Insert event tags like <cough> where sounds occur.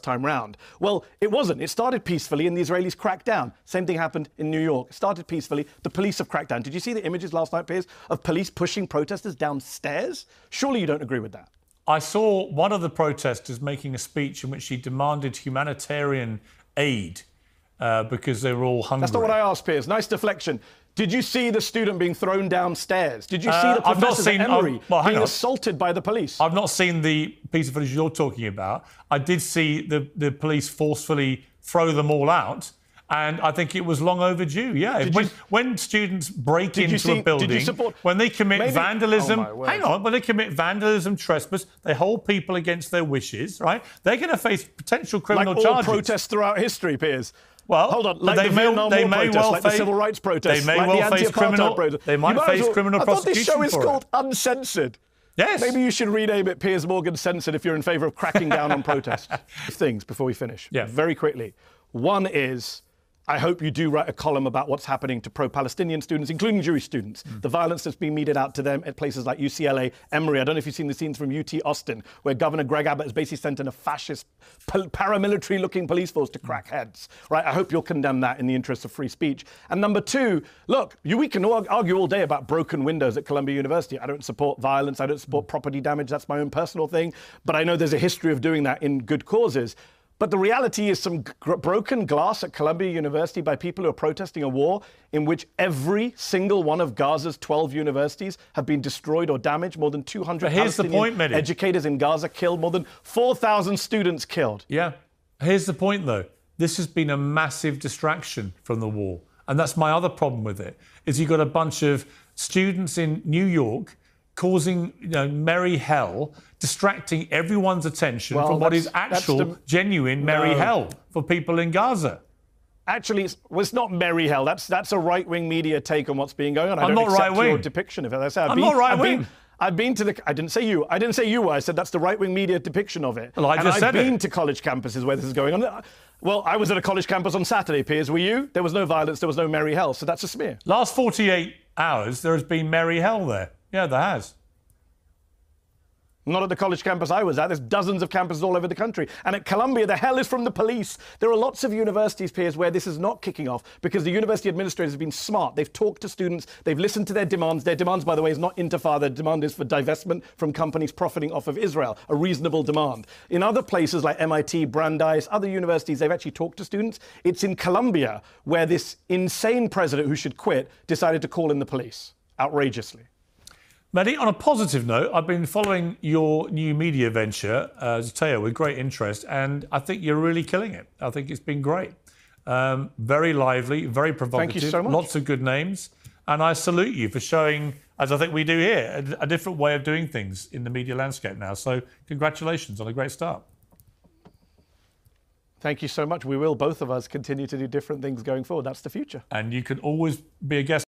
time round. Well, it wasn't. It started peacefully and the Israelis cracked down. Same thing happened in New York. It started peacefully. The police have cracked down. Did you see the images last night, Piers, of police pushing protesters downstairs? Surely you don't agree with that. I saw one of the protesters making a speech in which she demanded humanitarian aid uh, because they were all hungry. That's not what I asked, Piers. Nice deflection. Did you see the student being thrown downstairs? Did you see Uh, the I've not professors seen- oh, well, being on. assaulted by the police? I've not seen the piece of footage you're talking about. I did see the, the police forcefully throw them all out. And I think it was long overdue. Yeah, Did when, you- when students break you into see- a did you building, support- when they commit Maybe- vandalism, Oh, hang on, when they commit vandalism, trespass, they hold people against their wishes, right? They're going to face potential criminal like criminal all charges. protests throughout history, Piers. Well, hold on. Like they the may- Vietnam War protests, well like the face- civil rights protests, they may like well the face criminal- protests. they might face well- criminal I thought this show is it. called Uncensored. Yes. Maybe you should rename it Piers Morgan Censored if you're in favour of cracking down on <laughs> protests. Things before we finish. Yeah. Very quickly. One is. I hope you do write a column about what's happening to pro Palestinian students, including Jewish students. Mm. The violence that's being meted out to them at places like UCLA, Emory. I don't know if you've seen the scenes from UT Austin, where Governor Greg Abbott has basically sent in a fascist, paramilitary looking police force to crack heads. Right? I hope you'll condemn that in the interest of free speech. And number two, look, you, we can argue all day about broken windows at Columbia University. I don't support violence, I don't support property damage. That's my own personal thing. But I know there's a history of doing that in good causes. But the reality is some broken glass at Columbia University by people who are protesting a war in which every single one of Gaza's 12 universities have been destroyed or damaged. More than 200 here's the Palestinian point, educators in Gaza killed. More than 4,000 students killed. Yeah. Here's the point, though. This has been a massive distraction from the war, and that's my other problem with it. Is you've got a bunch of students in New York causing you know, merry hell, distracting everyone's attention Well, from what is actual, the- genuine merry No. hell for people in Gaza. Actually, it's, well, it's not merry hell. That's that's a right-wing media take on what's being going on. I I'm don't not accept your right-wing. depiction of it. I say, I've I'm been, not right-wing. I've been to the. I didn't say you. I didn't say you were. I said that's the right-wing media depiction of it. Well, I and just I've said it. been to college campuses where this is going on. Well, I was at a college campus on Saturday, Piers. Were you? There was no violence. There was no merry hell. So that's a smear. Last 48 hours, there has been merry hell there. Yeah, there has. Not at the college campus I was at. There's dozens of campuses all over the country. And at Columbia, the hell is from the police. There are lots of universities, Piers, where this is not kicking off because the university administrators have been smart. They've talked to students, they've listened to their demands. Their demands, by the way, is not intifada. Their demand is for divestment from companies profiting off of Israel, a reasonable demand. In other places like MIT, Brandeis, other universities, they've actually talked to students. It's in Columbia where this insane president who should quit decided to call in the police outrageously. Mehdi, on a positive note, I've been following your new media venture, uh, Zeteo, with great interest, and I think you're really killing it. I think it's been great. Um, very lively, very provocative, Thank you so much. lots of good names. And I salute you for showing, as I think we do here, a, a different way of doing things in the media landscape now. So, congratulations on a great start. Thank you so much. We will, both of us, continue to do different things going forward. That's the future. And you can always be a guest.